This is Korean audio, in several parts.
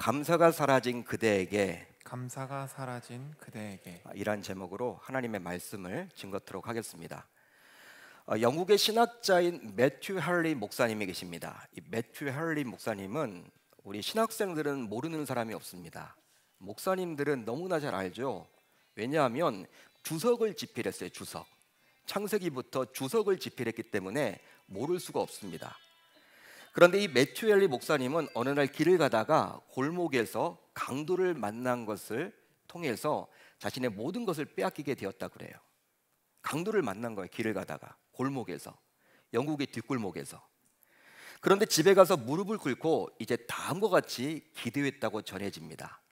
감사가 사라진 그대에게 감사가 사라진 그대에게 이란 제목으로 하나님의 말씀을 증거토록 하겠습니다. 어, 영국의 신학자인 매튜 할리 목사님이 계십니다. 이 매튜 할리 목사님은 우리 신학생들은 모르는 사람이 없습니다. 목사님들은 너무나 잘 알죠. 왜냐하면 주석을 집필했어요. 주석. 창세기부터 주석을 집필했기 때문에 모를 수가 없습니다. 그런데 이 매튜엘리 목사님은 어느 날 길을 가다가 골목에서 강도를 만난 것을 통해서 자신의 모든 것을 빼앗기게 되었다 그래요. 강도를 만난 거예요. 길을 가다가 골목에서 영국의 뒷골목에서. 그런데 집에 가서 무릎을 꿇고 이제 다음과 같이 기도했다고 전해집니다.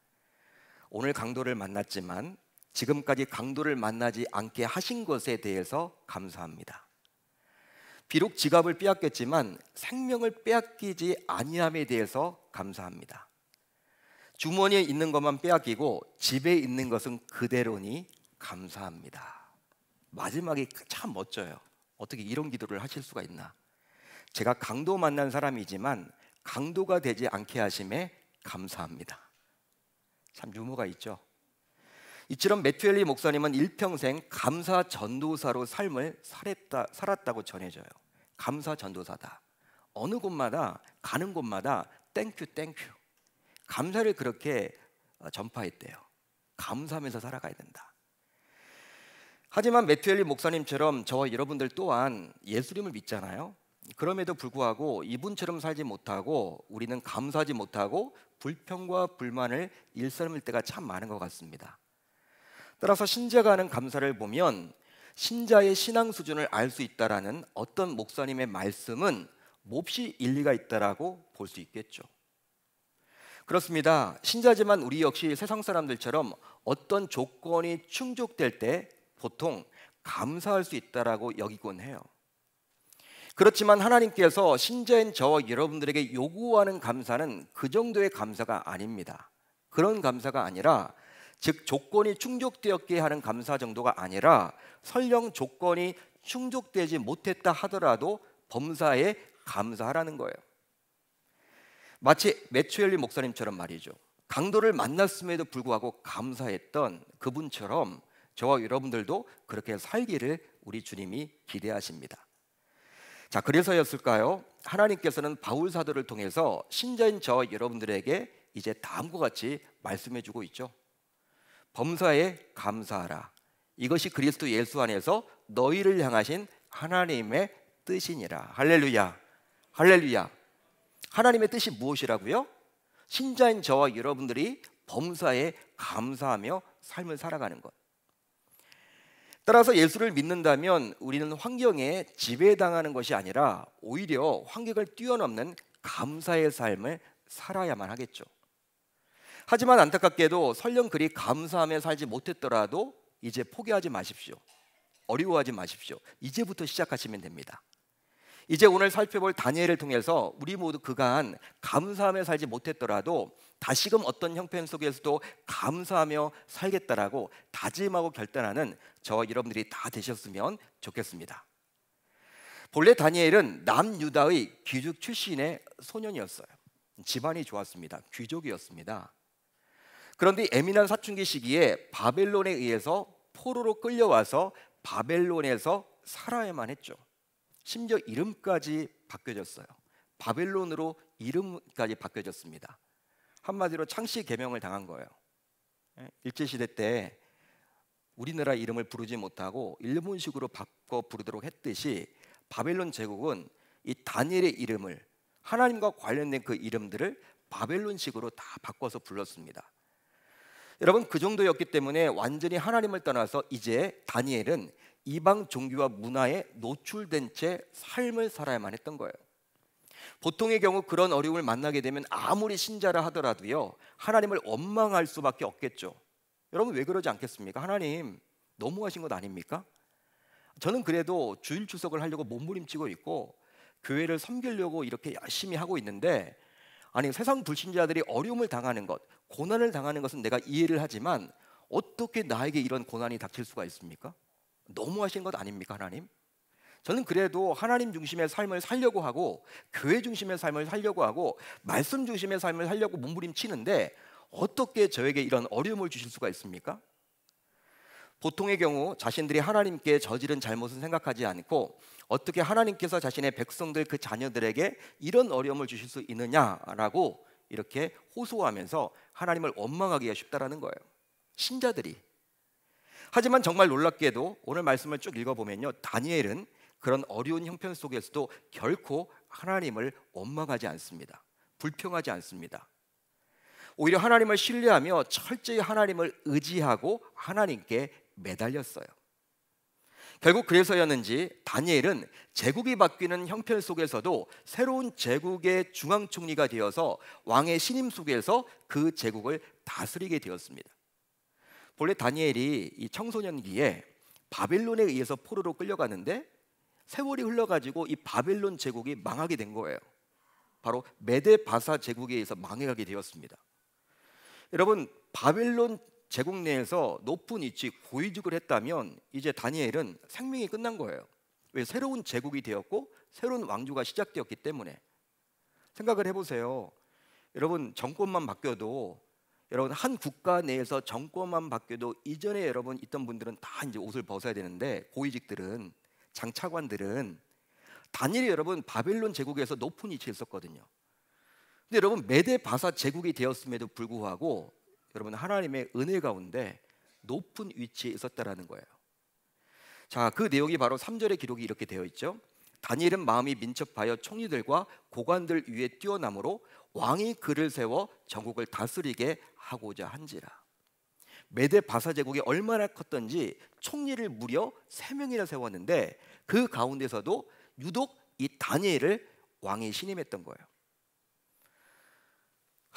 오늘 강도를 만났지만 지금까지 강도를 만나지 않게 하신 것에 대해서 감사합니다. 비록 지갑을 빼앗겼지만 생명을 빼앗기지 아니함에 대해서 감사합니다. 주머니에 있는 것만 빼앗기고 집에 있는 것은 그대로니 감사합니다. 마지막이 참 멋져요. 어떻게 이런 기도를 하실 수가 있나? 제가 강도 만난 사람이지만 강도가 되지 않게 하심에 감사합니다. 참 유머가 있죠. 이처럼 매튜엘리 목사님은 일평생 감사 전도사로 삶을 살았다, 살았다고 전해져요. 감사 전도사다. 어느 곳마다 가는 곳마다 thank you thank you. 감사를 그렇게 어, 전파했대요. 감사하면서 살아가야 된다. 하지만 매튜 헨리 목사님처럼 저와 여러분들 또한 예수님을 믿잖아요. 그럼에도 불구하고 이분처럼 살지 못하고 우리는 감사하지 못하고 불평과 불만을 일삼을 때가 참 많은 것 같습니다. 따라서 신자가 하는 감사를 보면 신자의 신앙 수준을 알 수 있다라는 어떤 목사님의 말씀은 몹시 일리가 있다라고 볼 수 있겠죠. 그렇습니다. 신자지만 우리 역시 세상 사람들처럼 어떤 조건이 충족될 때 보통 감사할 수 있다라고 여기곤 해요. 그렇지만 하나님께서 신자인 저와 여러분들에게 요구하는 감사는 그 정도의 감사가 아닙니다. 그런 감사가 아니라 즉 조건이 충족되었게 하는 감사 정도가 아니라 설령 조건이 충족되지 못했다 하더라도 범사에 감사하라는 거예요. 마치 매추엘리 목사님처럼 말이죠. 강도를 만났음에도 불구하고 감사했던 그분처럼 저와 여러분들도 그렇게 살기를 우리 주님이 기대하십니다. 자, 그래서였을까요? 하나님께서는 바울 사도를 통해서 신자인 저와 여러분들에게 이제 다음과 같이 말씀해 주고 있죠. 범사에 감사하라. 이것이 그리스도 예수 안에서 너희를 향하신 하나님의 뜻이니라. 할렐루야. 할렐루야. 하나님의 뜻이 무엇이라고요? 신자인 저와 여러분들이 범사에 감사하며 삶을 살아가는 것. 따라서 예수를 믿는다면 우리는 환경에 지배당하는 것이 아니라 오히려 환경을 뛰어넘는 감사의 삶을 살아야만 하겠죠. 하지만 안타깝게도 설령 그리 감사하며 살지 못했더라도 이제 포기하지 마십시오. 어려워하지 마십시오. 이제부터 시작하시면 됩니다. 이제 오늘 살펴볼 다니엘을 통해서 우리 모두 그간 감사하며 살지 못했더라도 다시금 어떤 형편 속에서도 감사하며 살겠다라고 다짐하고 결단하는 저와 여러분들이 다 되셨으면 좋겠습니다. 본래 다니엘은 남유다의 귀족 출신의 소년이었어요. 집안이 좋았습니다. 귀족이었습니다. 그런데 에미난 사춘기 시기에 바벨론에 의해서 포로로 끌려와서 바벨론에서 살아야만 했죠. 심지어 이름까지 바뀌어졌어요. 바벨론으로 이름까지 바뀌어졌습니다. 한마디로 창씨 개명을 당한 거예요. 예? 일제 시대 때 우리나라 이름을 부르지 못하고 일본식으로 바꿔 부르도록 했듯이 바벨론 제국은 이 다니엘의 이름을 하나님과 관련된 그 이름들을 바벨론식으로 다 바꿔서 불렀습니다. 여러분 그 정도였기 때문에 완전히 하나님을 떠나서 이제 다니엘은 이방 종교와 문화에 노출된 채 삶을 살아야만 했던 거예요. 보통의 경우 그런 어려움을 만나게 되면 아무리 신자라 하더라도요 하나님을 원망할 수밖에 없겠죠. 여러분 왜 그러지 않겠습니까? 하나님 너무하신 것 아닙니까? 저는 그래도 주일 추석을 하려고 몸부림치고 있고 교회를 섬기려고 이렇게 열심히 하고 있는데 아니 세상 불신자들이 어려움을 당하는 것, 고난을 당하는 것은 내가 이해를 하지만 어떻게 나에게 이런 고난이 닥칠 수가 있습니까? 너무하신 것 아닙니까, 하나님? 저는 그래도 하나님 중심의 삶을 살려고 하고 교회 중심의 삶을 살려고 하고 말씀 중심의 삶을 살려고 몸부림치는데 어떻게 저에게 이런 어려움을 주실 수가 있습니까? 보통의 경우 자신들이 하나님께 저지른 잘못은 생각하지 않고 어떻게 하나님께서 자신의 백성들 그 자녀들에게 이런 어려움을 주실 수 있느냐라고 이렇게 호소하면서 하나님을 원망하기가 쉽다라는 거예요. 신자들이. 하지만 정말 놀랍게도 오늘 말씀을 쭉 읽어보면요. 다니엘은 그런 어려운 형편 속에서도 결코 하나님을 원망하지 않습니다. 불평하지 않습니다. 오히려 하나님을 신뢰하며 철저히 하나님을 의지하고 하나님께 매달렸어요. 결국 그래서였는지 다니엘은 제국이 바뀌는 형편 속에서도 새로운 제국의 중앙 총리가 되어서 왕의 신임 속에서 그 제국을 다스리게 되었습니다. 본래 다니엘이 이 청소년기에 바벨론에 의해서 포로로 끌려가는데 세월이 흘러가지고 이 바벨론 제국이 망하게 된 거예요. 바로 메데 바사 제국에 의해서 망해가게 되었습니다. 여러분 바벨론 제국 내에서 높은 위치 고위직을 했다면 이제 다니엘은 생명이 끝난 거예요. 왜 새로운 제국이 되었고 새로운 왕조가 시작되었기 때문에 생각을 해보세요. 여러분 정권만 바뀌어도 여러분 한 국가 내에서 정권만 바뀌어도 이전에 여러분 있던 분들은 다 이제 옷을 벗어야 되는데 고위직들은 장차관들은 다니엘이 여러분 바벨론 제국에서 높은 위치에 있었거든요. 근데 여러분 메데 바사 제국이 되었음에도 불구하고 여러분 하나님의 은혜 가운데 높은 위치에 있었다라는 거예요. 자, 그 내용이 바로 3절의 기록이 이렇게 되어 있죠. 다니엘은 마음이 민첩하여 총리들과 고관들 위에 뛰어남으로 왕이 그를 세워 전국을 다스리게 하고자 한지라. 메데 바사 제국이 얼마나 컸던지 총리를 무려 세 명이나 세웠는데 그 가운데서도 유독 이 다니엘을 왕이 신임했던 거예요.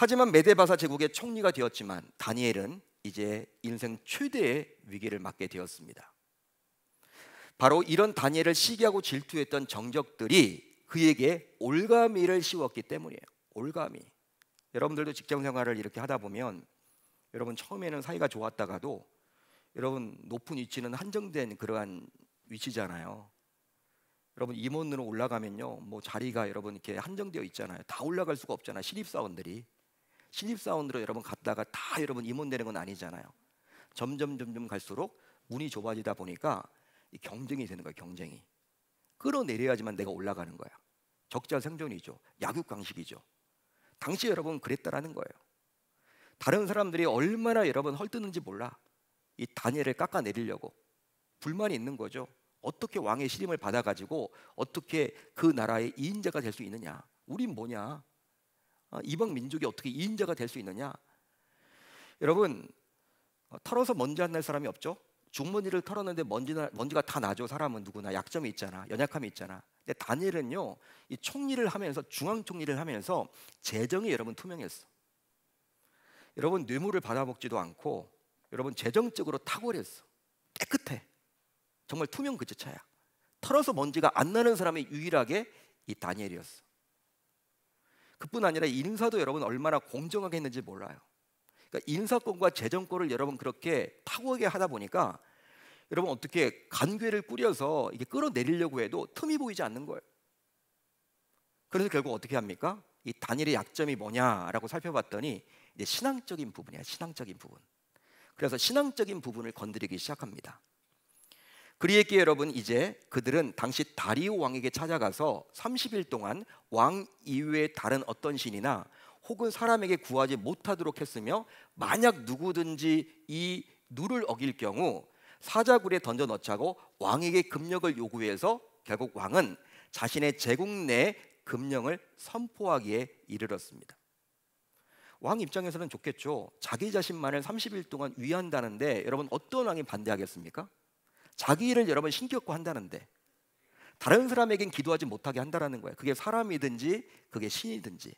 하지만 메데바사 제국의 총리가 되었지만 다니엘은 이제 인생 최대의 위기를 맞게 되었습니다. 바로 이런 다니엘을 시기하고 질투했던 정적들이 그에게 올가미를 씌웠기 때문이에요. 올가미. 여러분들도 직장 생활을 이렇게 하다 보면 여러분 처음에는 사이가 좋았다가도 여러분 높은 위치는 한정된 그러한 위치잖아요. 여러분 임원으로 올라가면요, 뭐 자리가 여러분 이렇게 한정되어 있잖아요. 다 올라갈 수가 없잖아요. 신입 사원들이. 신입사원으로 여러분 갔다가 다 여러분 임원 되는 건 아니잖아요. 점점 점점 갈수록 문이 좁아지다 보니까 경쟁이 되는 거예요. 경쟁이 끌어내려야지만 내가 올라가는 거야. 적자 생존이죠. 약육강식이죠. 당시 여러분 그랬다라는 거예요. 다른 사람들이 얼마나 여러분 헐뜯는지 몰라. 이 다니엘을 깎아내리려고 불만이 있는 거죠. 어떻게 왕의 시림을 받아가지고 어떻게 그 나라의 이인자가 될 수 있느냐? 우린 뭐냐? 어, 이방 민족이 어떻게 이인자가 될 수 있느냐? 여러분 어, 털어서 먼지 안 날 사람이 없죠? 중먼지를 털었는데 먼지나, 먼지가 다 나죠. 사람은 누구나 약점이 있잖아, 연약함이 있잖아. 근데 다니엘은요, 이 총리를 하면서 중앙 총리를 하면서 재정이 여러분 투명했어. 여러분 뇌물을 받아먹지도 않고 여러분 재정적으로 탁월했어. 깨끗해. 정말 투명 그 자체야. 털어서 먼지가 안 나는 사람이 유일하게 이 다니엘이었어. 그뿐 아니라 인사도 여러분 얼마나 공정하게 했는지 몰라요. 그러니까 인사권과 재정권을 여러분 그렇게 탁월하게 하다 보니까 여러분 어떻게 간괴를 꾸려서 이게 끌어내리려고 해도 틈이 보이지 않는 거예요. 그래서 결국 어떻게 합니까? 이 단일의 약점이 뭐냐라고 살펴봤더니 이제 신앙적인 부분이야, 신앙적인 부분. 그래서 신앙적인 부분을 건드리기 시작합니다. 그리에게 여러분 이제 그들은 당시 다리오 왕에게 찾아가서 30일 동안 왕 이외의 다른 어떤 신이나 혹은 사람에게 구하지 못하도록 했으며 만약 누구든지 이 누를 어길 경우 사자굴에 던져 넣자고 왕에게 금령을 요구해서 결국 왕은 자신의 제국 내 금령을 선포하기에 이르렀습니다. 왕 입장에서는 좋겠죠. 자기 자신만을 30일 동안 위한다는데 여러분 어떤 왕이 반대하겠습니까? 자기 일을 여러분 신격고 한다는데 다른 사람에겐 기도하지 못하게 한다라는 거예요. 그게 사람이든지 그게 신이든지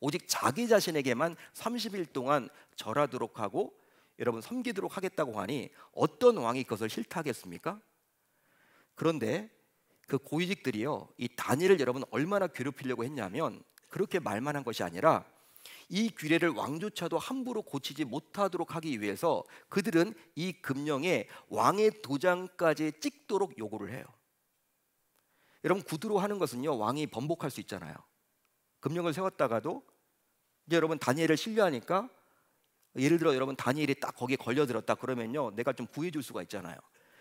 오직 자기 자신에게만 30일 동안 절하도록 하고 여러분 섬기도록 하겠다고 하니 어떤 왕이 그것을 싫다 하겠습니까? 그런데 그 고위직들이요 이 다니엘을 여러분 얼마나 괴롭히려고 했냐면 그렇게 말만 한 것이 아니라 이 규례를 왕조차도 함부로 고치지 못하도록 하기 위해서 그들은 이 금령에 왕의 도장까지 찍도록 요구를 해요. 여러분 구두로 하는 것은요 왕이 번복할 수 있잖아요. 금령을 세웠다가도 이제 여러분 다니엘을 신뢰하니까 예를 들어 여러분 다니엘이 딱 거기에 걸려들었다 그러면요 내가 좀 구해줄 수가 있잖아요.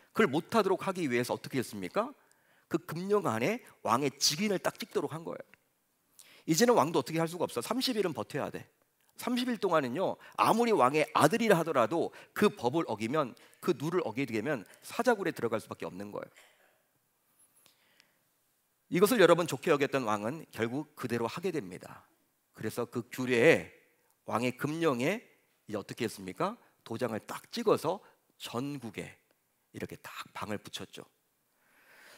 그걸 못하도록 하기 위해서 어떻게 했습니까? 그 금령 안에 왕의 직인을 딱 찍도록 한 거예요. 이제는 왕도 어떻게 할 수가 없어. 30일은 버텨야 돼. 30일 동안은요 아무리 왕의 아들이라 하더라도 그 법을 어기면 그 누를 어기게 되면 사자굴에 들어갈 수밖에 없는 거예요. 이것을 여러분 좋게 여겼던 왕은 결국 그대로 하게 됩니다. 그래서 그 규례에 왕의 금령에 이제 어떻게 했습니까? 도장을 딱 찍어서 전국에 이렇게 딱 방을 붙였죠.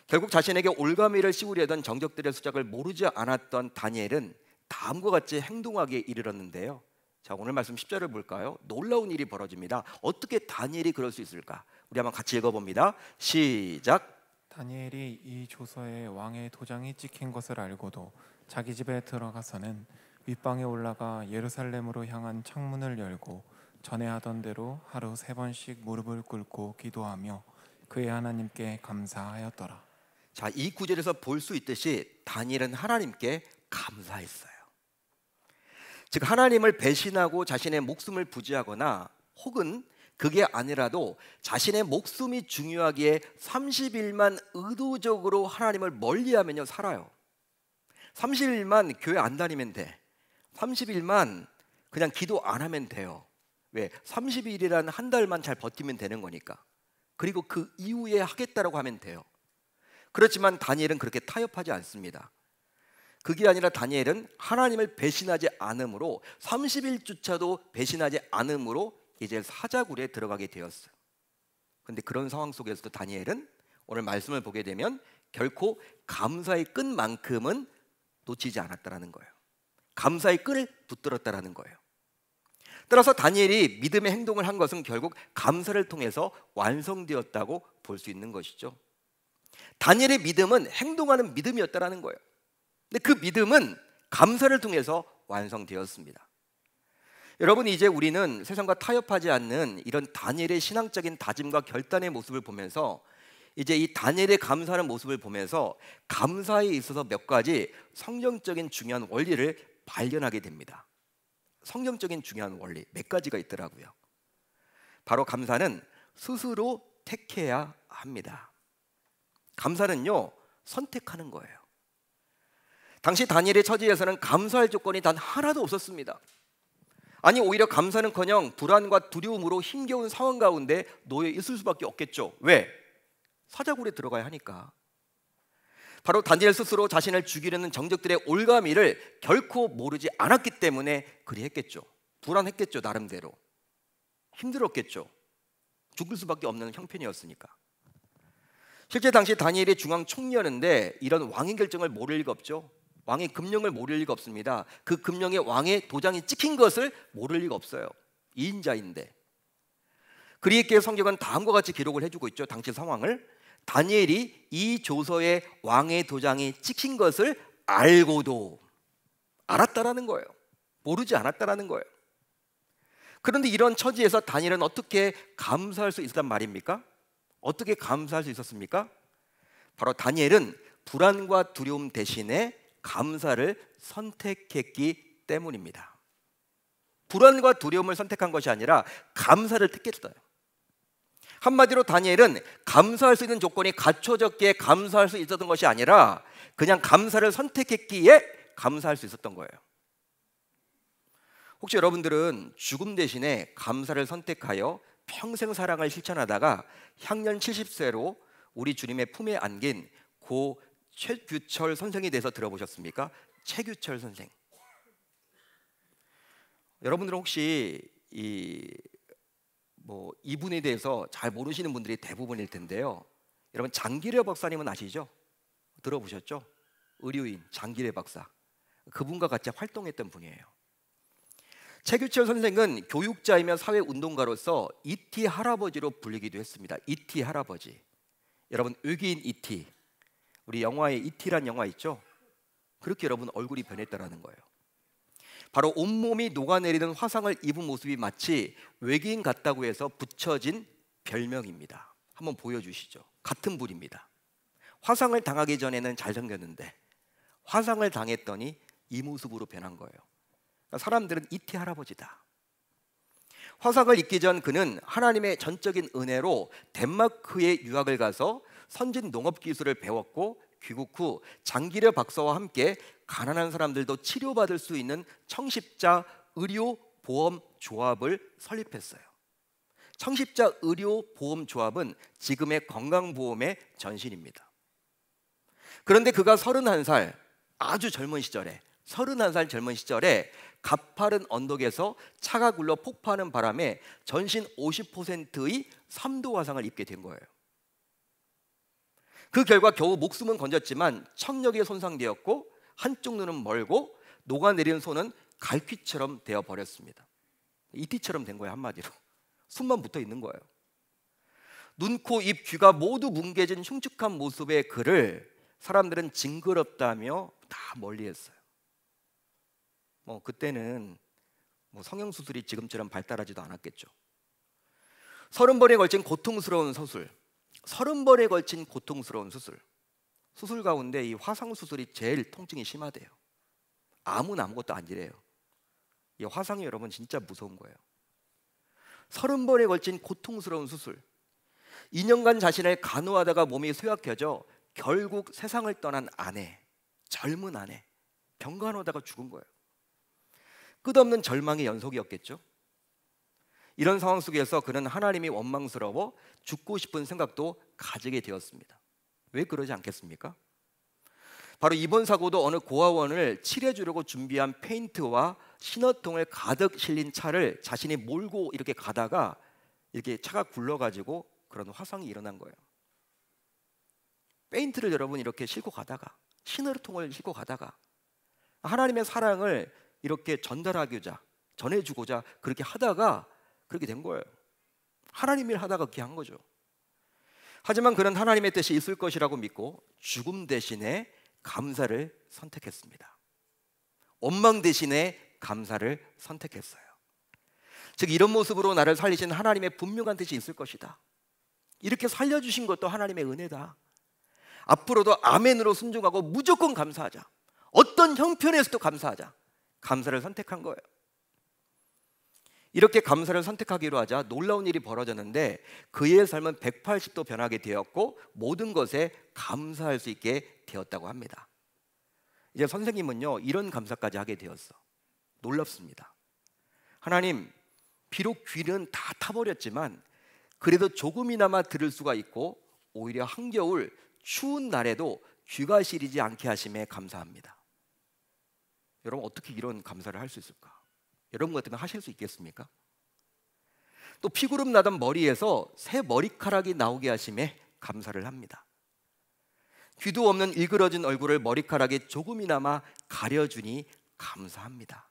결국 자신에게 올가미를 씌우려던 정적들의 수작을 모르지 않았던 다니엘은 다음과 같이 행동하기에 이르렀는데요. 자 오늘 말씀 10절을 볼까요? 놀라운 일이 벌어집니다. 어떻게 다니엘이 그럴 수 있을까? 우리 한번 같이 읽어 봅니다. 시작. 다니엘이 이 조서에 왕의 도장이 찍힌 것을 알고도 자기 집에 들어가서는 윗방에 올라가 예루살렘으로 향한 창문을 열고 전에 하던 대로 하루 세 번씩 무릎을 꿇고 기도하며 그의 하나님께 감사하였더라. 자, 이 구절에서 볼 수 있듯이 다니엘은 하나님께 감사했어요. 즉 하나님을 배신하고 자신의 목숨을 부지하거나 혹은 그게 아니라도 자신의 목숨이 중요하기에 30일만 의도적으로 하나님을 멀리하면요 살아요. 30일만 교회 안 다니면 돼. 30일만 그냥 기도 안 하면 돼요. 왜? 30일이라는 한 달만 잘 버티면 되는 거니까. 그리고 그 이후에 하겠다라고 하면 돼요. 그렇지만 다니엘은 그렇게 타협하지 않습니다. 그게 아니라 다니엘은 하나님을 배신하지 않으므로 30일조차도 배신하지 않으므로 이제 사자굴에 들어가게 되었어요. 근데 그런 상황 속에서도 다니엘은 오늘 말씀을 보게 되면 결코 감사의 끈만큼은 놓치지 않았다라는 거예요. 감사의 끈을 붙들었다라는 거예요. 따라서 다니엘이 믿음의 행동을 한 것은 결국 감사를 통해서 완성되었다고 볼 수 있는 것이죠. 다니엘의 믿음은 행동하는 믿음이었다라는 거예요. 근데 그 믿음은 감사를 통해서 완성되었습니다. 여러분 이제 우리는 세상과 타협하지 않는 이런 다니엘의 신앙적인 다짐과 결단의 모습을 보면서 이제 이 다니엘의 감사하는 모습을 보면서 감사에 있어서 몇 가지 성경적인 중요한 원리를 발견하게 됩니다. 성경적인 중요한 원리 몇 가지가 있더라고요. 바로 감사는 스스로 택해야 합니다. 감사는요 선택하는 거예요. 당시 다니엘의 처지에서는 감사할 조건이 단 하나도 없었습니다. 아니 오히려 감사는커녕 불안과 두려움으로 힘겨운 상황 가운데 놓여 있을 수밖에 없겠죠. 왜? 사자굴에 들어가야 하니까. 바로 다니엘 스스로 자신을 죽이려는 정적들의 올가미를 결코 모르지 않았기 때문에 그리했겠죠. 불안했겠죠 나름대로. 힘들었겠죠. 죽을 수밖에 없는 형편이었으니까. 실제 당시 다니엘이 중앙 총리였는데 이런 왕의 결정을 모를 리가 없죠. 왕의 금령을 모를 리가 없습니다. 그 금령에 왕의 도장이 찍힌 것을 모를 리가 없어요. 이인자인데. 그리스도의 성경은 다음과 같이 기록을 해주고 있죠. 당시 상황을 다니엘이 이 조서에 왕의 도장이 찍힌 것을 알고도 알았다라는 거예요. 모르지 않았다라는 거예요. 그런데 이런 처지에서 다니엘은 어떻게 감사할 수 있었단 말입니까? 어떻게 감사할 수 있었습니까? 바로 다니엘은 불안과 두려움 대신에 감사를 선택했기 때문입니다. 불안과 두려움을 선택한 것이 아니라 감사를 택했어요. 한마디로 다니엘은 감사할 수 있는 조건이 갖춰졌기에 감사할 수 있었던 것이 아니라 그냥 감사를 선택했기에 감사할 수 있었던 거예요. 혹시 여러분들은 죽음 대신에 감사를 선택하여 평생 사랑을 실천하다가 향년 70세로 우리 주님의 품에 안긴 고 최규철 선생에 대해서 들어보셨습니까? 최규철 선생. 여러분들은 혹시 이 뭐 이분에 대해서 잘 모르시는 분들이 대부분일 텐데요. 여러분 장기래 박사님은 아시죠? 들어보셨죠? 의료인 장기래 박사. 그분과 같이 활동했던 분이에요. 최규철 선생은 교육자이며 사회 운동가로서 이티 할아버지로 불리기도 했습니다. 이티 할아버지. 여러분 외계인 이티 우리 영화에 이티란 영화 있죠? 그렇게 여러분 얼굴이 변했다라는 거예요. 바로 온몸이 녹아내리는 화상을 입은 모습이 마치 외계인 같다고 해서 붙여진 별명입니다. 한번 보여주시죠. 같은 분입니다. 화상을 당하기 전에는 잘생겼는데 화상을 당했더니 이 모습으로 변한 거예요. 그러니까 사람들은 이티 할아버지다. 화상을 입기 전 그는 하나님의 전적인 은혜로 덴마크에 유학을 가서 선진 농업 기술을 배웠고 귀국 후 장기려 박사와 함께 가난한 사람들도 치료받을 수 있는 청십자 의료 보험 조합을 설립했어요. 청십자 의료 보험 조합은 지금의 건강보험의 전신입니다. 그런데 그가 31살 아주 젊은 시절에 31살 젊은 시절에 가파른 언덕에서 차가 굴러 폭파하는 바람에 전신 50%의 3도 화상을 입게 된 거예요. 그 결과 겨우 목숨은 건졌지만 청력이 손상되었고 한쪽 눈은 멀고 녹아내린 손은 갈퀴처럼 되어 버렸습니다. 이티처럼 된 거예요 한마디로. 숨만 붙어 있는 거예요. 눈, 코, 입, 귀가 모두 뭉개진 흉측한 모습의 그를 사람들은 징그럽다며 다 멀리했어요. 뭐 그때는 뭐 성형 수술이 지금처럼 발달하지도 않았겠죠. 서른 번에 걸친 고통스러운 수술, 서른 번에 걸친 고통스러운 수술. 수술 가운데 이 화상 수술이 제일 통증이 심하대요. 아무나 아무것도 아니래요. 이 화상이 여러분 진짜 무서운 거예요. 서른 번에 걸친 고통스러운 수술. 2년간 자신을 간호하다가 몸이 쇠약해져 결국 세상을 떠난 아내, 젊은 아내, 병간호다가 죽은 거예요. 끝없는 절망의 연속이었겠죠. 이런 상황 속에서 그는 하나님이 원망스러워 죽고 싶은 생각도 가지게 되었습니다. 왜 그러지 않겠습니까? 바로 이번 사고도 어느 고아원을 칠해주려고 준비한 페인트와 신호통을 가득 실린 차를 자신이 몰고 이렇게 가다가 이렇게 차가 굴러가지고 그런 화상이 일어난 거예요. 페인트를 여러분 이렇게 싣고 가다가 신호통을 싣고 가다가 하나님의 사랑을 이렇게 전달하고자 전해주고자 그렇게 하다가 그렇게 된 거예요. 하나님 일 하다가 그렇게 한 거죠. 하지만 그는 하나님의 뜻이 있을 것이라고 믿고 죽음 대신에 감사를 선택했습니다. 원망 대신에 감사를 선택했어요. 즉 이런 모습으로 나를 살리신 하나님의 분명한 뜻이 있을 것이다. 이렇게 살려주신 것도 하나님의 은혜다. 앞으로도 아멘으로 순종하고 무조건 감사하자. 어떤 형편에서도 감사하자. 감사를 선택한 거예요. 이렇게 감사를 선택하기로 하자 놀라운 일이 벌어졌는데 그의 삶은 180도 변하게 되었고 모든 것에 감사할 수 있게 되었다고 합니다. 이제 선생님은요 이런 감사까지 하게 되었어. 놀랍습니다. 하나님 비록 귀는 다 타버렸지만 그래도 조금이나마 들을 수가 있고 오히려 한겨울 추운 날에도 귀가 시리지 않게 하심에 감사합니다. 여러분 어떻게 이런 감사를 할 수 있을까? 여러분 같으면 하실 수 있겠습니까? 또 피구름 나던 머리에서 새 머리카락이 나오게 하심에 감사를 합니다. 귀도 없는 일그러진 얼굴을 머리카락이 조금이나마 가려주니 감사합니다.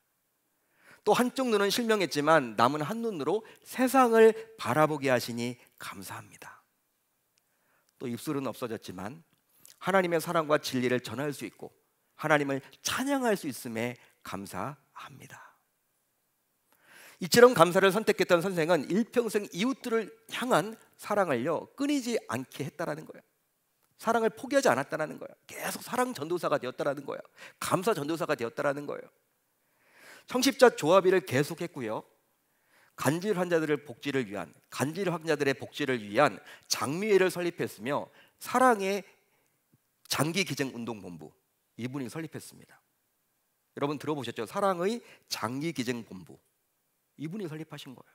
또 한쪽 눈은 실명했지만 남은 한 눈으로 세상을 바라보게 하시니 감사합니다. 또 입술은 없어졌지만 하나님의 사랑과 진리를 전할 수 있고 하나님을 찬양할 수 있음에 감사합니다. 이처럼 감사를 선택했던 선생은 일평생 이웃들을 향한 사랑을요 끊이지 않게 했다라는 거예요. 사랑을 포기하지 않았다라는 거예요. 계속 사랑 전도사가 되었다라는 거예요. 감사 전도사가 되었다라는 거예요. 청십자 조합일을 계속했고요. 간질 환자들을 복지를 위한 간질 환자들의 복지를 위한 장미회를 설립했으며 사랑의 장기 기증 운동 본부 이분이 설립했습니다. 여러분 들어보셨죠? 사랑의 장기 기증 본부 이분이 설립하신 거예요.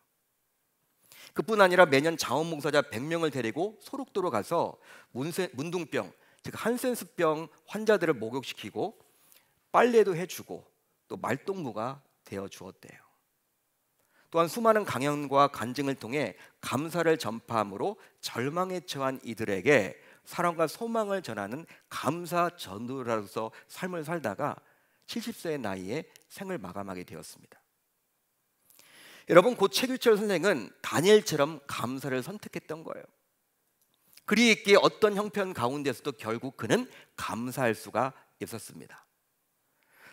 그뿐 아니라 매년 자원봉사자 100명을 데리고 소록도로 가서 문세, 문둥병, 즉 한센스병 환자들을 목욕시키고 빨래도 해주고 또 말동무가 되어 주었대요. 또한 수많은 강연과 간증을 통해 감사를 전파함으로 절망에 처한 이들에게 사랑과 소망을 전하는 감사 전도라로서 삶을 살다가 70세의 나이에 생을 마감하게 되었습니다. 여러분 곧 최규철 선생은 다니엘처럼 감사를 선택했던 거예요. 그리 있기에 어떤 형편 가운데서도 결국 그는 감사할 수가 있었습니다.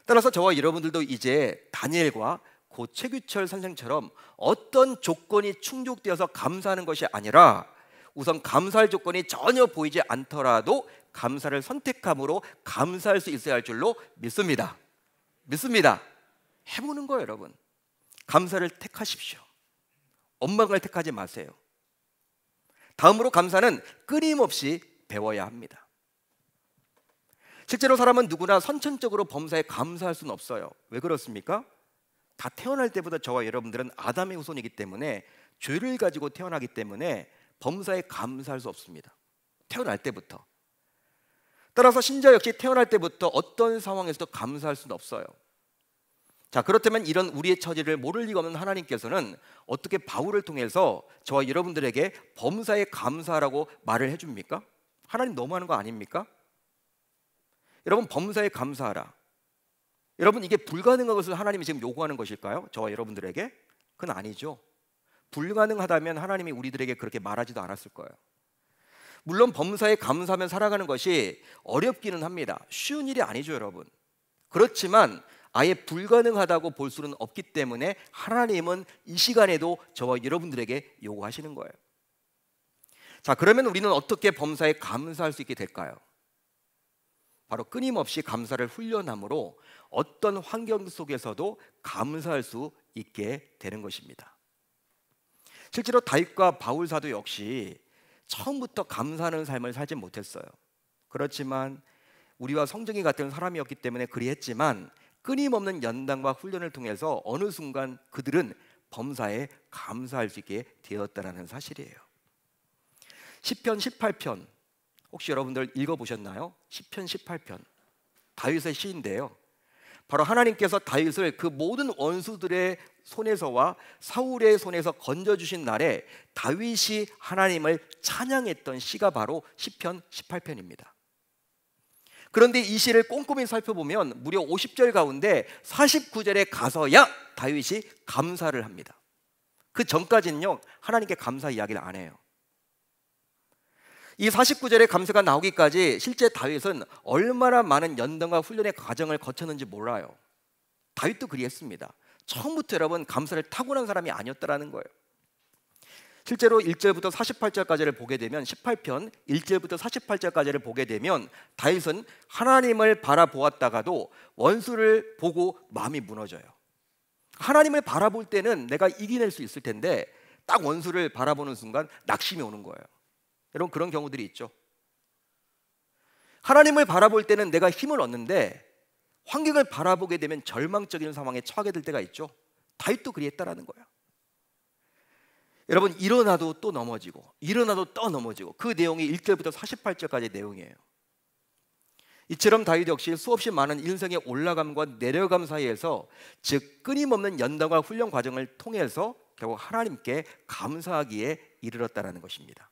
따라서 저와 여러분들도 이제 다니엘과 고 최규철 선생처럼 어떤 조건이 충족되어서 감사하는 것이 아니라 우선 감사할 조건이 전혀 보이지 않더라도 감사를 선택함으로 감사할 수 있어야 할 줄로 믿습니다. 믿습니다. 해보는 거예요, 여러분. 감사를 택하십시오. 원망을 택하지 마세요. 다음으로 감사는 끊임없이 배워야 합니다. 실제로 사람은 누구나 선천적으로 범사에 감사할 수는 없어요. 왜 그렇습니까? 다 태어날 때보다 저와 여러분들은 아담의 후손이기 때문에 죄를 가지고 태어나기 때문에 범사에 감사할 수 없습니다. 태어날 때부터. 따라서 신자 역시 태어날 때부터 어떤 상황에서도 감사할 수는 없어요. 자, 그렇다면 이런 우리의 처지를 모를 리가 없는 하나님께서는 어떻게 바울을 통해서 저와 여러분들에게 범사에 감사하라고 말을 해 줍니까? 하나님 너무하는 거 아닙니까? 여러분 범사에 감사하라. 여러분 이게 불가능한 것을 하나님이 지금 요구하는 것일까요? 저와 여러분들에게? 그건 아니죠. 불가능하다면 하나님이 우리들에게 그렇게 말하지도 않았을 거예요. 물론 범사에 감사하며 살아가는 것이 어렵기는 합니다. 쉬운 일이 아니죠, 여러분. 그렇지만 아예 불가능하다고 볼 수는 없기 때문에 하나님은 이 시간에도 저와 여러분들에게 요구하시는 거예요. 자, 그러면 우리는 어떻게 범사에 감사할 수 있게 될까요? 바로 끊임없이 감사를 훈련함으로 어떤 환경 속에서도 감사할 수 있게 되는 것입니다. 실제로 다윗과 바울 사도 역시 처음부터 감사하는 삶을 살지 못했어요. 그렇지만 우리와 성정이 같은 사람이었기 때문에 그리했지만 끊임없는 연단과 훈련을 통해서 어느 순간 그들은 범사에 감사할 수 있게 되었다라는 사실이에요. 시편 18편 혹시 여러분들 읽어 보셨나요? 시편 18편. 다윗의 시인데요. 바로 하나님께서 다윗을 그 모든 원수들의 손에서와 사울의 손에서 건져 주신 날에 다윗이 하나님을 찬양했던 시가 바로 시편 18편입니다. 그런데 이 시를 꼼꼼히 살펴보면 무려 50절 가운데 49절에 가서야 다윗이 감사를 합니다. 그 전까지는요 하나님께 감사 이야기를 안 해요. 이 49절의 감사가 나오기까지 실제 다윗은 얼마나 많은 연단과 훈련의 과정을 거쳤는지 몰라요. 다윗도 그리했습니다. 처음부터 여러분 감사를 타고난 사람이 아니었다라는 거예요. 실제로 1절부터 48절까지를 보게 되면 18편 1절부터 48절까지를 보게 되면 다윗은 하나님을 바라보았다가도 원수를 보고 마음이 무너져요. 하나님을 바라볼 때는 내가 이겨낼 수 있을 텐데 딱 원수를 바라보는 순간 낙심이 오는 거예요. 여러분 그런 경우들이 있죠. 하나님을 바라볼 때는 내가 힘을 얻는데 환경을 바라보게 되면 절망적인 상황에 처하게 될 때가 있죠. 다윗도 그리했다라는 거예요. 여러분 일어나도 또 넘어지고 일어나도 또 넘어지고 그 내용이 1절부터 48절까지 내용이에요. 이처럼 다윗 역시 수없이 많은 인생의 올라감과 내려감 사이에서 즉 끊임없는 연단과 훈련 과정을 통해서 결국 하나님께 감사하기에 이르렀다라는 것입니다.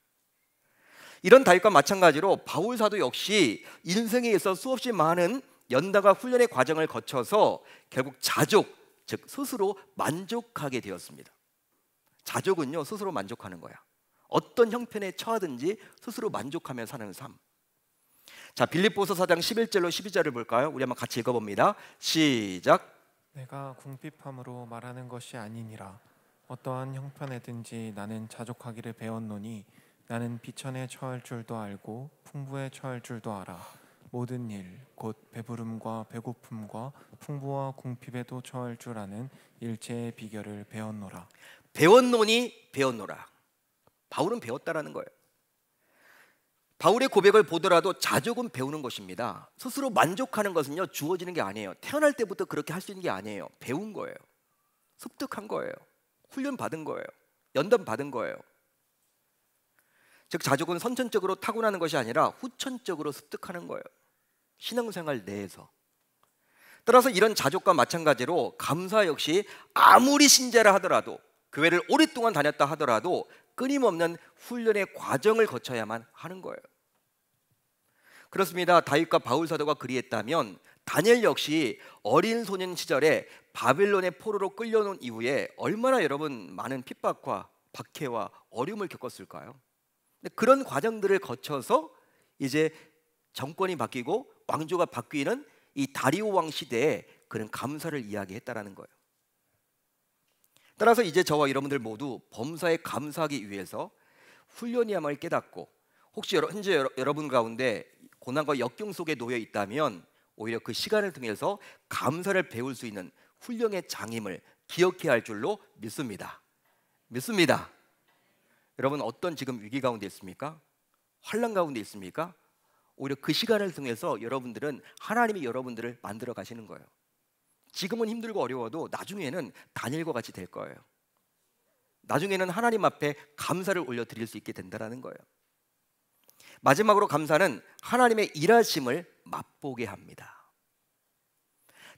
이런 다윗과 마찬가지로 바울 사도 역시 인생에 있어 수없이 많은 연단과 훈련의 과정을 거쳐서 결국 자족 즉 스스로 만족하게 되었습니다. 자족은요 스스로 만족하는 거야. 어떤 형편에 처하든지 스스로 만족하며 사는 삶. 자 빌립보서 4장 11절로 12절을 볼까요? 우리 한번 같이 읽어 봅니다. 시작. 내가 궁핍함으로 말하는 것이 아니니라. 어떠한 형편에든지 나는 자족하기를 배웠노니 나는 비천에 처할 줄도 알고 풍부에 처할 줄도 알아. 모든 일, 곧 배부름과 배고픔과 풍부와 궁핍에도 처할 줄 아는 일체의 비결을 배웠노라. 배웠노니 배웠노라. 바울은 배웠다라는 거예요. 바울의 고백을 보더라도 자족은 배우는 것입니다. 스스로 만족하는 것은요 주어지는 게 아니에요. 태어날 때부터 그렇게 할 수 있는 게 아니에요. 배운 거예요. 습득한 거예요. 훈련 받은 거예요. 연단 받은 거예요. 즉 자족은 선천적으로 타고나는 것이 아니라 후천적으로 습득하는 거예요. 신앙생활 내에서. 따라서 이런 자족과 마찬가지로 감사 역시 아무리 신자라 하더라도 교회를 오랫동안 다녔다 하더라도 끊임없는 훈련의 과정을 거쳐야만 하는 거예요. 그렇습니다. 다윗과 바울 사도가 그리했다면 다니엘 역시 어린 소년 시절에 바벨론의 포로로 끌려놓은 이후에 얼마나 여러분 많은 핍박과 박해와 어려움을 겪었을까요? 그런 과정들을 거쳐서 이제 정권이 바뀌고 왕조가 바뀌는 이 다리오 왕 시대에 그런 감사를 이야기했다라는 거예요. 따라서 이제 저와 여러분들 모두 범사에 감사하기 위해서 훈련이야말로 깨닫고 혹시 현재 여러분 가운데 고난과 역경 속에 놓여 있다면 오히려 그 시간을 통해서 감사를 배울 수 있는 훈령의 장임을 기억해야 할 줄로 믿습니다. 믿습니다. 여러분 어떤 지금 위기 가운데 있습니까? 환란 가운데 있습니까? 오히려 그 시간을 통해서 여러분들은 하나님이 여러분들을 만들어 가시는 거예요. 지금은 힘들고 어려워도 나중에는 다니엘과 같이 될 거예요. 나중에는 하나님 앞에 감사를 올려 드릴 수 있게 된다라는 거예요. 마지막으로 감사는 하나님의 일하심을 맛보게 합니다.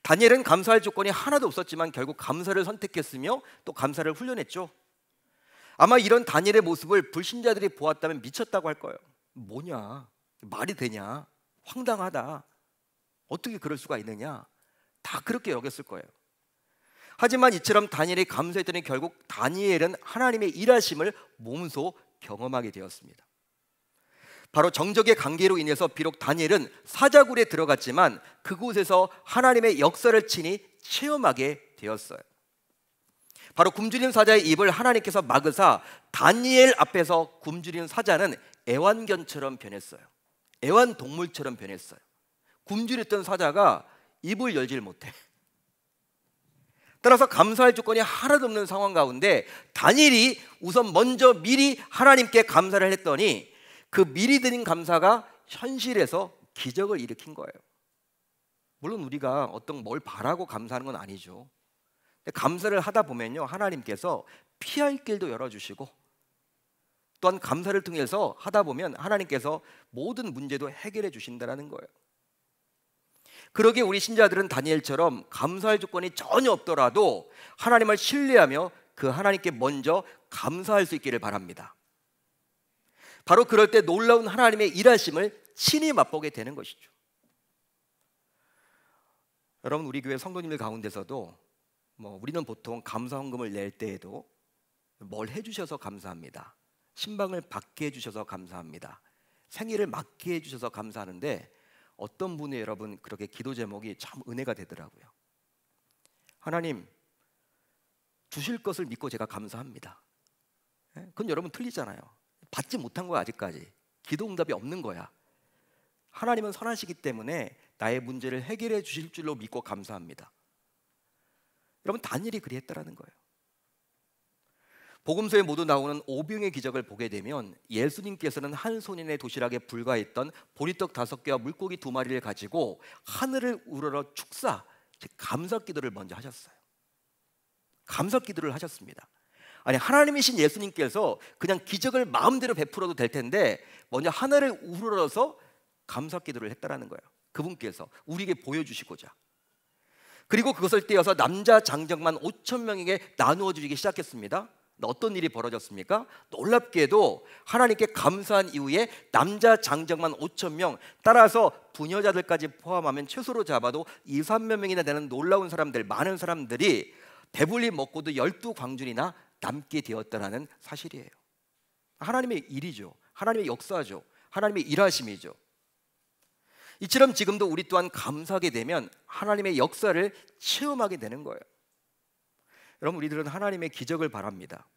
다니엘은 감사할 조건이 하나도 없었지만 결국 감사를 선택했으며 또 감사를 훈련했죠. 아마 이런 다니엘의 모습을 불신자들이 보았다면 미쳤다고 할 거예요. 뭐냐? 말이 되냐? 황당하다. 어떻게 그럴 수가 있느냐? 다 그렇게 여겼을 거예요. 하지만 이처럼 다니엘이 감사했더니 결국 다니엘은 하나님의 일하심을 몸소 경험하게 되었습니다. 바로 정적의 관계로 인해서 비록 다니엘은 사자굴에 들어갔지만 그곳에서 하나님의 역사를 친히 체험하게 되었어요. 바로 굶주린 사자의 입을 하나님께서 막으사 다니엘 앞에서 굶주린 사자는 애완견처럼 변했어요. 애완동물처럼 변했어요. 굶주렸던 사자가 입을 열질 못해. 따라서 감사할 조건이 하나도 없는 상황 가운데 다니엘이 우선 먼저 미리 하나님께 감사를 했더니 그 미리 드린 감사가 현실에서 기적을 일으킨 거예요. 물론 우리가 어떤 뭘 바라고 감사하는 건 아니죠. 감사를 하다 보면요 하나님께서 피할 길도 열어주시고 또한 감사를 통해서 하다 보면 하나님께서 모든 문제도 해결해 주신다라는 거예요. 그러게 우리 신자들은 다니엘처럼 감사할 조건이 전혀 없더라도 하나님을 신뢰하며 그 하나님께 먼저 감사할 수 있기를 바랍니다. 바로 그럴 때 놀라운 하나님의 일하심을 친히 맛보게 되는 것이죠. 여러분 우리 교회 성도님들 가운데서도 뭐 우리는 보통 감사 헌금을 낼 때에도 뭘 해주셔서 감사합니다. 신방을 받게 해주셔서 감사합니다. 생일을 맞게 해주셔서 감사하는데 어떤 분이 여러분 그렇게 기도 제목이 참 은혜가 되더라고요. 하나님 주실 것을 믿고 제가 감사합니다. 예? 그건 여러분 틀리잖아요. 받지 못한 거야 아직까지. 기도 응답이 없는 거야. 하나님은 선하시기 때문에 나의 문제를 해결해 주실 줄로 믿고 감사합니다. 여러분 단일이 그리했다라는 거예요. 복음서에 모두 나오는 오병의 기적을 보게 되면 예수님께서는 한 손인의 도시락에 불과했던 보리떡 다섯 개와 물고기 두 마리를 가지고 하늘을 우러러 축사, 감사 기도를 먼저 하셨어요. 감사 기도를 하셨습니다. 아니 하나님이신 예수님께서 그냥 기적을 마음대로 베풀어도 될 텐데 먼저 하늘을 우러러서 감사 기도를 했다라는 거예요. 그분께서 우리에게 보여주시고자. 그리고 그것을 떼어서 남자 장정만 5천 명에게 나누어 주기 시작했습니다. 어떤 일이 벌어졌습니까? 놀랍게도 하나님께 감사한 이후에 남자 장정만 5천 명 따라서 부녀자들까지 포함하면 최소로 잡아도 2, 3만 명이나 되는 놀라운 사람들 많은 사람들이 배불리 먹고도 열두 광준이나 남게 되었다라는 사실이에요. 하나님의 일이죠. 하나님의 역사죠. 하나님의 일하심이죠. 이처럼 지금도 우리 또한 감사하게 되면 하나님의 역사를 체험하게 되는 거예요. 여러분 우리들은 하나님의 기적을 바랍니다.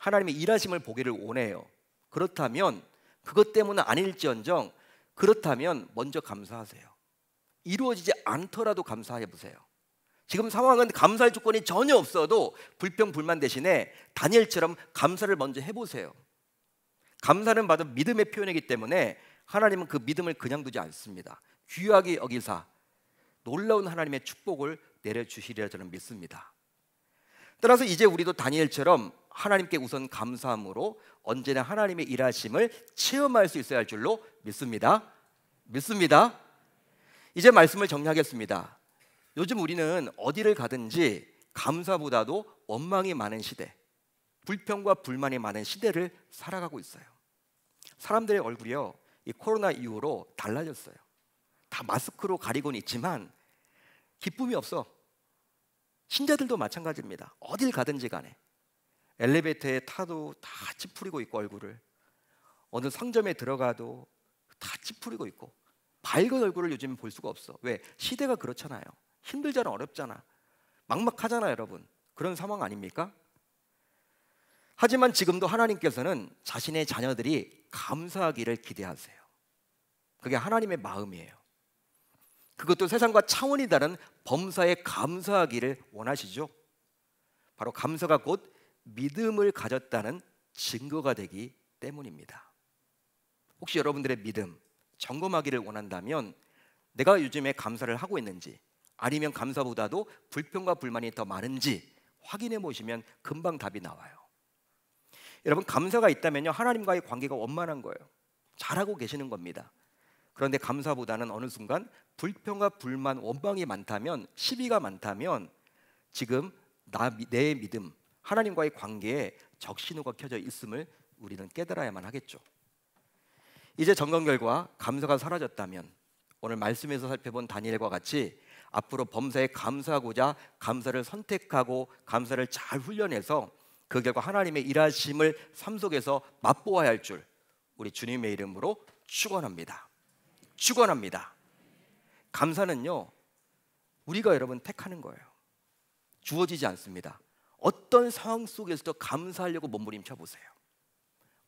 하나님의 일하심을 보기를 원해요. 그렇다면 그것 때문은 아닐지언정 그렇다면 먼저 감사하세요. 이루어지지 않더라도 감사해 보세요. 지금 상황은 감사할 조건이 전혀 없어도 불평 불만 대신에 다니엘처럼 감사를 먼저 해보세요. 감사는 바로 믿음의 표현이기 때문에 하나님은 그 믿음을 그냥 두지 않습니다. 귀하게 여기사 놀라운 하나님의 축복을 내려주시리라 저는 믿습니다. 따라서 이제 우리도 다니엘처럼 하나님께 우선 감사함으로 언제나 하나님의 일하심을 체험할 수 있어야 할 줄로 믿습니다. 믿습니다. 이제 말씀을 정리하겠습니다. 요즘 우리는 어디를 가든지 감사보다도 원망이 많은 시대, 불평과 불만이 많은 시대를 살아가고 있어요. 사람들의 얼굴이요, 이 코로나 이후로 달라졌어요. 다 마스크로 가리고는 있지만 기쁨이 없어. 신자들도 마찬가지입니다. 어딜 가든지 간에 엘리베이터에 타도 다 찌푸리고 있고 얼굴을 어느 상점에 들어가도 다 찌푸리고 있고 밝은 얼굴을 요즘 볼 수가 없어. 왜? 시대가 그렇잖아요. 힘들잖아, 어렵잖아. 막막하잖아, 여러분. 그런 상황 아닙니까? 하지만 지금도 하나님께서는 자신의 자녀들이 감사하기를 기대하세요. 그게 하나님의 마음이에요. 그것도 세상과 차원이 다른 범사에 감사하기를 원하시죠. 바로 감사가 곧 믿음을 가졌다는 증거가 되기 때문입니다. 혹시 여러분들의 믿음 점검하기를 원한다면 내가 요즘에 감사를 하고 있는지 아니면 감사보다도 불평과 불만이 더 많은지 확인해 보시면 금방 답이 나와요. 여러분 감사가 있다면요 하나님과의 관계가 원만한 거예요. 잘하고 계시는 겁니다. 그런데 감사보다는 어느 순간 불평과 불만, 원망이 많다면 시비가 많다면 지금 나, 내 믿음, 하나님과의 관계에 적신호가 켜져 있음을 우리는 깨달아야만 하겠죠. 이제 점검 결과 감사가 사라졌다면 오늘 말씀에서 살펴본 다니엘과 같이 앞으로 범사에 감사하고자 감사를 선택하고 감사를 잘 훈련해서 그 결과 하나님의 일하심을 삶 속에서 맛보아야 할 줄 우리 주님의 이름으로 축원합니다. 축원합니다. 감사는요 우리가 여러분 택하는 거예요. 주어지지 않습니다. 어떤 상황 속에서도 감사하려고 몸부림쳐 보세요.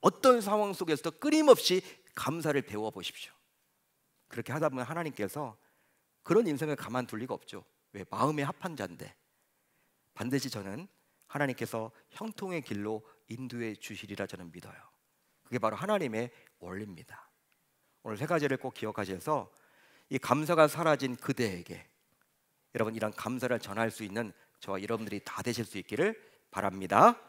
어떤 상황 속에서도 끊임없이 감사를 배워 보십시오. 그렇게 하다 보면 하나님께서 그런 인생을 가만둘 리가 없죠. 왜 마음에 합한 자인데 반드시 저는 하나님께서 형통의 길로 인도해 주시리라 저는 믿어요. 그게 바로 하나님의 원리입니다. 오늘 세 가지를 꼭 기억하셔서 이 감사가 사라진 그대에게 여러분 이런 감사를 전할 수 있는 저와 여러분들이 다 되실 수 있기를 바랍니다.